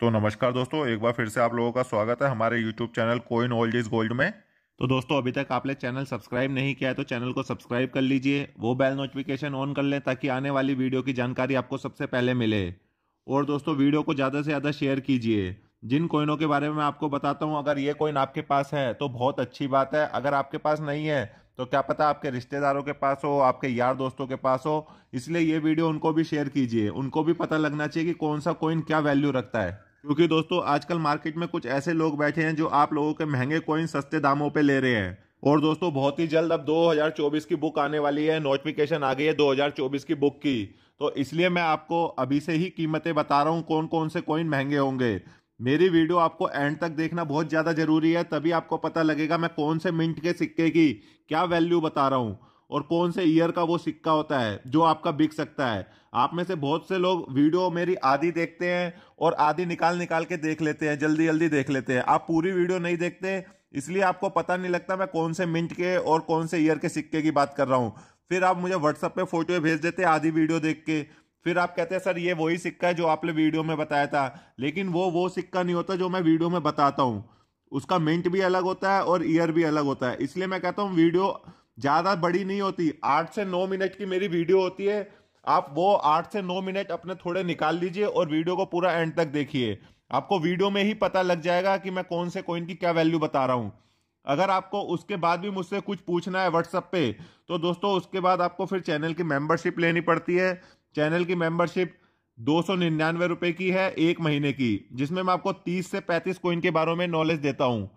तो नमस्कार दोस्तों, एक बार फिर से आप लोगों का स्वागत है हमारे YouTube channel coin old is gold में। तो दोस्तों, अभी तक आपने चैनल सब्सक्राइब नहीं किया है तो चैनल को सब्सक्राइब कर लीजिए, वो बेल नोटिफिकेशन ऑन कर लें ताकि आने वाली वीडियो की जानकारी आपको सबसे पहले मिले। और दोस्तों, वीडियो को ज़्यादा से ज़्यादा शेयर कीजिए। जिन कोइनों के बारे में मैं आपको बताता हूँ, अगर ये कोइन आपके पास है तो बहुत अच्छी बात है। अगर आपके पास नहीं है तो क्या पता आपके रिश्तेदारों के पास हो, आपके यार दोस्तों के पास हो। इसलिए ये वीडियो उनको भी शेयर कीजिए। उनको भी पता लगना चाहिए कि कौन सा कोइन क्या वैल्यू रखता है। क्योंकि दोस्तों, आजकल मार्केट में कुछ ऐसे लोग बैठे हैं जो आप लोगों के महँगे कॉइन सस्ते दामों पे ले रहे हैं। और दोस्तों, बहुत ही जल्द अब 2024 की बुक आने वाली है नोटिफिकेशन आ गई है 2024 की बुक की। तो इसलिए मैं आपको अभी से ही कीमतें बता रहा हूँ कौन कौन से कोइन महँगे होंगे। मेरी वीडियो आपको एंड तक देखना बहुत ज़्यादा ज़रूरी है, तभी आपको पता लगेगा मैं कौन से मिंट के सिक्के की क्या वैल्यू बता रहा हूँ। और कौन से ईयर का वो सिक्का होता है, जो आपका बिक सकता है। आप में से बहुत से लोग वीडियो मेरी आधी देखते हैं और आधी निकाल निकाल के देख लेते हैं, जल्दी जल्दी देख लेते हैं। आप पूरी वीडियो नहीं देखते, इसलिए आपको पता नहीं लगता मैं कौन से मिंट के और कौन से ईयर के सिक्के की बात कर रहा हूँ। फिर आप मुझे व्हाट्सअप पे फ़ोटो भेज देते हैं आधी वीडियो देख के। फिर आप कहते हैं, सर, ये वही सिक्का है जो आपने वीडियो में बताया था। लेकिन वो वो सिक्का नहीं होता जो मैं वीडियो में बताता हूँ। उसका मिंट भी अलग होता है और ईयर भी अलग होता है। इसलिए मैं कहता हूँ, वीडियो ज़्यादा बड़ी नहीं होती। आठ से नौ मिनट की मेरी वीडियो होती है। आप वो आठ से नौ मिनट अपने थोड़े निकाल लीजिए और वीडियो को पूरा एंड तक देखिए। आपको वीडियो में ही पता लग जाएगा कि मैं कौन से कोइन की क्या वैल्यू बता रहा हूँ। अगर आपको उसके बाद भी मुझसे कुछ पूछना है व्हाट्सएप पे तो दोस्तों उसके बाद आपको फिर चैनल की मेंबरशिप लेनी पड़ती है। चैनल की मेंबरशिप दो सौ निन्यानवे रुपए की है एक महीने की, जिसमें मैं आपको तीस से पैंतीस कोइन के बारे में नॉलेज देता हूँ।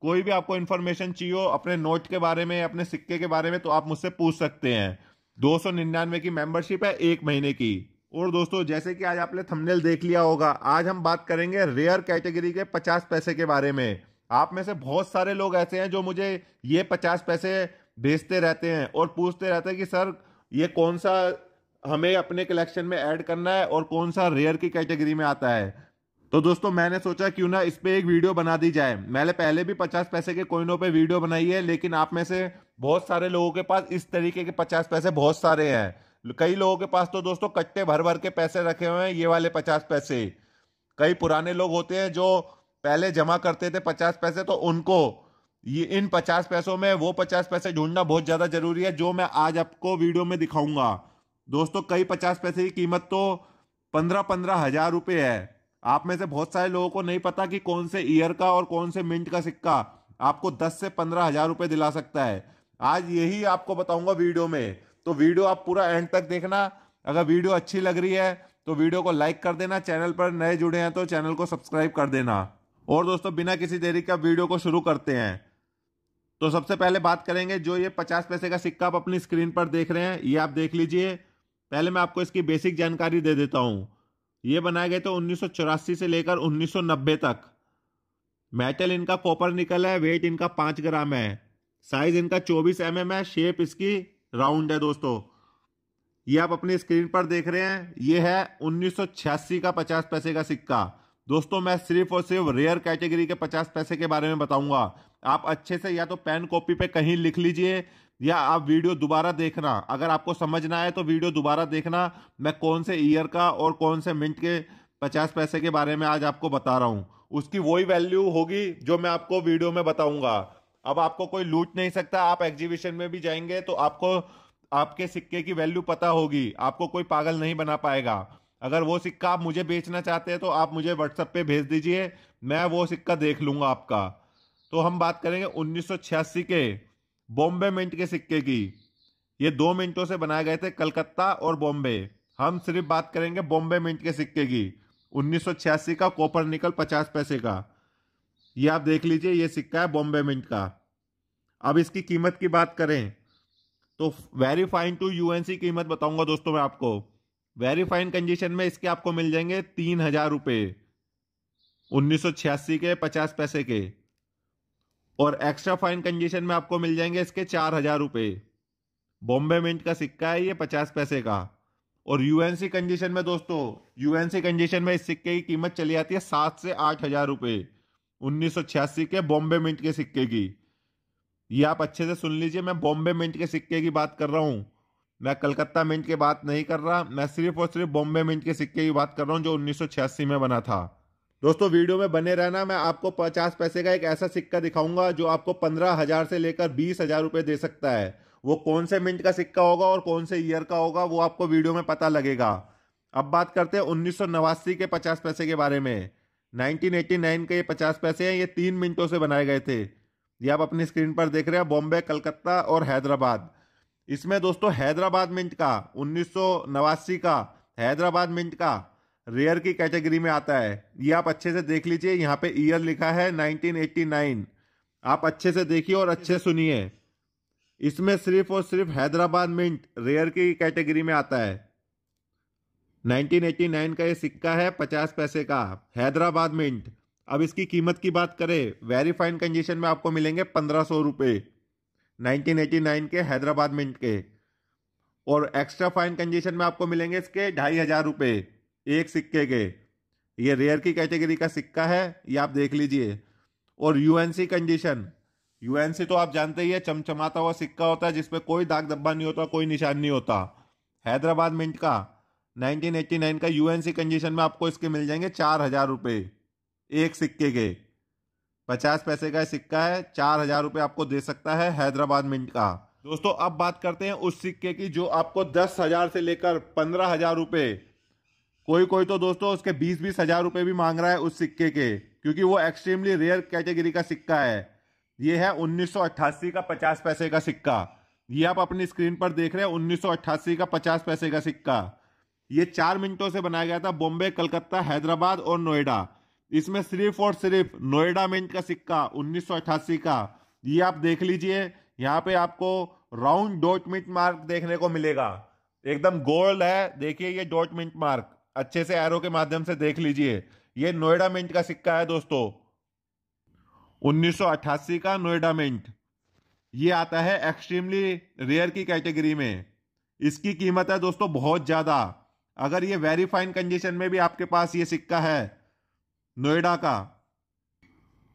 कोई भी आपको इन्फॉर्मेशन चाहिए हो, अपने नोट के बारे में, अपने सिक्के के बारे में तो आप मुझसे पूछ सकते हैं। दो सौ निन्यानवे की मेंबरशिप है एक महीने की। और दोस्तों, जैसे कि आज आपने थंबनेल देख लिया होगा, आज हम बात करेंगे रेयर कैटेगरी के पचास पैसे के बारे में। आप में से बहुत सारे लोग ऐसे हैं जो मुझे ये पचास पैसे भेजते रहते हैं और पूछते रहते हैं कि, सर, ये कौन सा हमें अपने कलेक्शन में ऐड करना है और कौन सा रेयर की कैटेगरी में आता है? तो दोस्तों, मैंने सोचा क्यों ना इस पे एक वीडियो बना दी जाए। मैंने पहले भी पचास पैसे के कोइनों पे वीडियो बनाई है, लेकिन आप में से बहुत सारे लोगों के पास इस तरीके के पचास पैसे बहुत सारे हैं। कई लोगों के पास तो दोस्तों, कट्टे भर भर के पैसे रखे हुए हैं, ये वाले पचास पैसे। कई पुराने लोग होते हैं जो पहले जमा करते थे पचास पैसे तो उनको ये, इन पचास पैसों में वो पचास पैसे ढूंढना बहुत ज़्यादा ज़रूरी है, जो मैं आज आपको वीडियो में दिखाऊँगा। दोस्तों, कई पचास पैसे की कीमत तो पंद्रह पंद्रह हज़ार रुपये है। आप में से बहुत सारे लोगों को नहीं पता कि कौन से ईयर का और कौन से मिंट का सिक्का आपको दस से पंद्रह हज़ार रुपए दिला सकता है। आज यही आपको बताऊँगा वीडियो में। तो वीडियो आप पूरा एंड तक देखना। अगर वीडियो अच्छी लग रही है तो वीडियो को लाइक कर देना, चैनल पर नए जुड़े हैं तो चैनल को सब्सक्राइब कर देना। और दोस्तों, बिना किसी देरी के वीडियो को शुरू करते हैं। तो सबसे पहले बात करेंगे जो ये पचास पैसे का सिक्का आप अपनी स्क्रीन पर देख रहे हैं, ये आप देख लीजिए। पहले मैं आपको इसकी बेसिक जानकारी दे देता हूँ। ये बनाए गए थे उन्नीस सौ चौरासी से लेकर 1990 तक। मेटल इनका कॉपर निकल है वेट इनका पाँच ग्राम है। साइज़ इनका 24 एम mm है शेप इसकी राउंड है दोस्तों। ये आप अपनी स्क्रीन पर देख रहे हैं, ये है उन्नीस सौ छियासी का पचास पैसे का सिक्का। दोस्तों, मैं सिर्फ़ और सिर्फ़ रेयर कैटेगरी के पचास पैसे के बारे में बताऊँगा। आप अच्छे से या तो पेन कॉपी पे कहीं लिख लीजिए या आप वीडियो दोबारा देखना। अगर आपको समझना है तो वीडियो दोबारा देखना। मैं कौन से ईयर का और कौन से मिनट के पचास पैसे के बारे में आज आपको बता रहा हूँ। उसकी वही वैल्यू होगी जो मैं आपको वीडियो में बताऊँगा। अब आपको कोई लूट नहीं सकता। आप एग्जीबिशन में भी जाएँगे तो आपको, आपके सिक्के की वैल्यू पता होगी। आपको कोई पागल नहीं बना पाएगा। अगर वो सिक्का आप मुझे बेचना चाहते हैं तो आप मुझे व्हाट्सएप पे भेज दीजिए। मैं वो सिक्का देख लूँगा आपका। तो हम बात करेंगे उन्नीस सौ छियासी के। बॉम्बे मिंट के सिक्के की। ये दो मिनटों से बनाए गए थे कलकत्ता और बॉम्बे। हम सिर्फ़ बात करेंगे बॉम्बे मिंट के सिक्के की। उन्नीस सौ छियासी का कॉपर निकल पचास पैसे का। ये आप देख लीजिए, ये सिक्का है बॉम्बे मिंट का। अब इसकी कीमत की बात करें तो वेरी फाइन टू यूएनसी कीमत बताऊँगा दोस्तों मैं आपको। वेरी फाइन कंडीशन में इसके आपको मिल जाएँगे तीन हज़ार रुपए। उन्नीस के पचास पैसे के। और एक्स्ट्रा फाइन कंडीशन में आपको मिल जाएँगे इसके चार हज़ार रुपए। बॉम्बे मिंट का सिक्का है ये पचास पैसे का। और यूएनसी कंडीशन में दोस्तों यूएनसी कंडीशन में इस सिक्के की कीमत चली आती है सात से आठ हज़ार रुपए। उन्नीस के बॉम्बे मिंट के सिक्के की। ये आप अच्छे से सुन लीजिए, मैं बॉम्बे मिंट के सिक्के की बात कर रहा हूँ। मैं कलकत्ता मिंट की बात नहीं कर रहा, मैं सिर्फ़ और सिर्फ़ बॉम्बे मिंट के सिक्के की बात कर रहा हूँ जो उन्नीस सौ छियासी में बना था। दोस्तों, वीडियो में बने रहना, मैं आपको पचास पैसे का एक ऐसा सिक्का दिखाऊँगा जो आपको पंद्रह हज़ार से लेकर बीस हज़ार रुपए दे सकता है। वो कौन से मिनट का सिक्का होगा और कौन से ईयर का होगा, वो आपको वीडियो में पता लगेगा। अब बात करते हैं उन्नीस सौ नवासी के पचास पैसे के बारे में। 1989 के ये पचास पैसे हैं, ये तीन मिनटों से बनाए गए थे। ये आप अपनी स्क्रीन पर देख रहे हैं, बॉम्बे, कलकत्ता और हैदराबाद। इसमें दोस्तों, हैदराबाद मिंट का, उन्नीस सौ नवासी का, हैदराबाद मिंट का रेयर की कैटेगरी में आता है। ये आप अच्छे से देख लीजिए, यहाँ पे ईयर लिखा है 1989 आप अच्छे से देखिए और अच्छे सुनिए। इसमें सिर्फ़ और सिर्फ़ हैदराबाद मिंट रेयर की कैटेगरी में आता है। 1989 का ये सिक्का है, पचास पैसे का, हैदराबाद मिंट अब इसकी कीमत की बात करें वेरी फाइन कंडीशन में आपको मिलेंगे पंद्रह सौ रुपये नाइनटीन के, हैदराबाद मिंट के। और एक्स्ट्रा फाइन कंडीशन में आपको मिलेंगे इसके ढाई हज़ार रुपये एक सिक्के के। ये रेयर की कैटेगरी का सिक्का है, ये आप देख लीजिए। और यूएनसी कंडीशन यूएनसी तो आप जानते ही है, चमचमाता हुआ सिक्का होता है जिसपे कोई दाग धब्बा नहीं होता, कोई निशान नहीं होता। हैदराबाद मिंट का। 1989 का यूएनसी कंडीशन में आपको इसके मिल जाएँगे चार हज़ार रुपये एक सिक्के के। पचास पैसे का सिक्का है, चार हज़ार रुपये आपको दे सकता है हैदराबाद मिंट का। दोस्तों, अब बात करते हैं उस सिक्के की जो आपको दस हज़ार से लेकर पंद्रह हज़ार रुपये कोई कोई तो दोस्तों उसके बीस बीस हज़ार रुपये भी मांग रहा है उस सिक्के के, क्योंकि वो एक्सट्रीमली रेयर कैटेगरी का सिक्का है। ये है उन्नीस सौ अट्ठासी का पचास पैसे का सिक्का। ये आप अपनी स्क्रीन पर देख रहे हैं, उन्नीस सौ अट्ठासी का पचास पैसे का सिक्का। ये चार मिनटों से बनाया गया था, बॉम्बे, कलकत्ता, हैदराबाद और नोएडा। इसमें सिर्फ़ और सिर्फ़ नोएडा मिंट का सिक्का, उन्नीस सौ अट्ठासी का। ये आप देख लीजिए, यहाँ पे आपको राउंड डॉट मिंट मार्क देखने को मिलेगा। एकदम गोल्ड है, देखिए ये डॉट मिंट मार्क अच्छे से एरो के माध्यम से देख लीजिए। ये नोएडा मिंट का सिक्का है दोस्तों। 1988 का नोएडा मिंट ये आता है एक्सट्रीमली रेयर की कैटेगरी में। इसकी कीमत है दोस्तों बहुत ज़्यादा। अगर ये वेरी फाइन कंडीशन में भी आपके पास ये सिक्का है, नोएडा का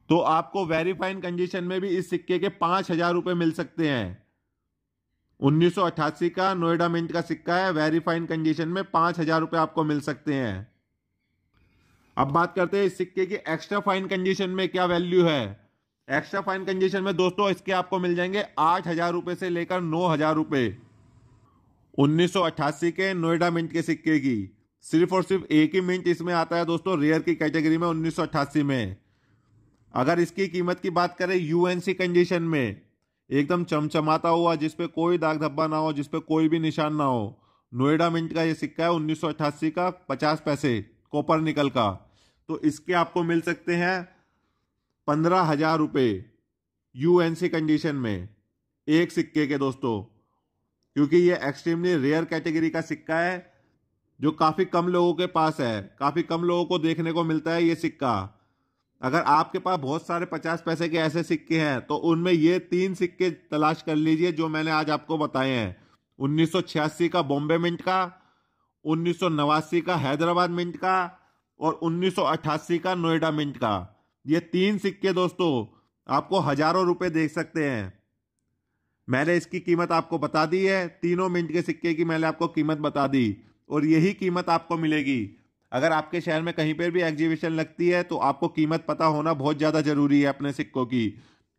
तो आपको वेरी फाइन कंडीशन में भी इस सिक्के के पाँच हज़ार रुपए मिल सकते हैं। 1988 का नोएडा मिंट का सिक्का है। वेरी फाइन कंडीशन में पाँच हज़ार रुपए आपको मिल सकते हैं। अब बात करते हैं इस सिक्के की एक्स्ट्रा फाइन कंडीशन में क्या वैल्यू है। एक्स्ट्रा फाइन कंडीशन में दोस्तों इसके आपको मिल जाएँगे आठ हज़ार रुपए से लेकर नौ हज़ार रुपए। 1988 के नोएडा मिंट के सिक्के की सिर्फ़ और सिर्फ़ एक ही मिंट इसमें आता है दोस्तों, रेयर की कैटेगरी में 1988 में। अगर इसकी कीमत की बात करें यूएनसी कंडीशन में एकदम चमचमाता हुआ जिसपे कोई दाग धब्बा ना हो जिसपे कोई भी निशान ना हो। नोएडा मिंट का ये सिक्का है, उन्नीस सौ अट्ठासी का, पचास पैसे, कॉपर निकल का। तो इसके आपको मिल सकते हैं पंद्रह हज़ार रुपये यूएनसी कंडीशन में, एक सिक्के के दोस्तों। क्योंकि ये एक्सट्रीमली रेयर कैटेगरी का सिक्का है, जो काफ़ी कम लोगों के पास है। काफ़ी कम लोगों को देखने को मिलता है ये सिक्का। अगर आपके पास बहुत सारे पचास पैसे के ऐसे सिक्के हैं तो उनमें ये तीन सिक्के तलाश कर लीजिए, जो मैंने आज आपको बताए हैं। उन्नीस सौ छियासी का बॉम्बे मिंट का, उन्नीस सौ नवासी का हैदराबाद मिंट का, और उन्नीस सौ अट्ठासी का नोएडा मिंट का। ये तीन सिक्के दोस्तों, आपको हज़ारों रुपए देख सकते हैं। मैंने इसकी कीमत आपको बता दी है, तीनों मिंट के सिक्के की मैंने आपको कीमत बता दी, और यही कीमत आपको मिलेगी। अगर आपके शहर में कहीं पर भी एग्जीबिशन लगती है तो आपको कीमत पता होना बहुत ज़्यादा ज़रूरी है अपने सिक्कों की।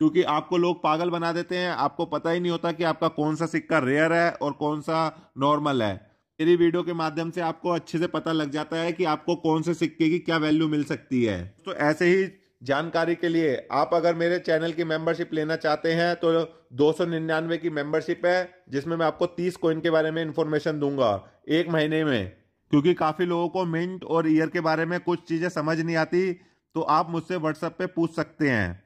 क्योंकि आपको लोग पागल बना देते हैं, आपको पता ही नहीं होता कि आपका कौन सा सिक्का रेयर है और कौन सा नॉर्मल है। मेरी वीडियो के माध्यम से आपको अच्छे से पता लग जाता है कि आपको कौन से सिक्के की क्या वैल्यू मिल सकती है। तो ऐसे ही जानकारी के लिए आप अगर मेरे चैनल की मेंबरशिप लेना चाहते हैं तो दो सौ निन्यानवे की मेंबरशिप है, जिसमें मैं आपको तीस कोइन के बारे में इंफॉर्मेशन दूँगा, एक महीने में। क्योंकि काफ़ी लोगों को मिंट और ईयर के बारे में कुछ चीज़ें समझ नहीं आती तो आप मुझसे व्हाट्सएप पे पूछ सकते हैं।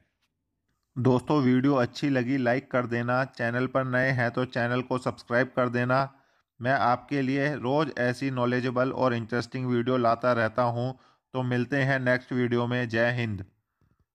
दोस्तों, वीडियो अच्छी लगी लाइक कर देना। चैनल पर नए हैं तो चैनल को सब्सक्राइब कर देना। मैं आपके लिए रोज़ ऐसी नॉलेजेबल और इंटरेस्टिंग वीडियो लाता रहता हूँ। तो मिलते हैं नेक्स्ट वीडियो में। जय हिंद।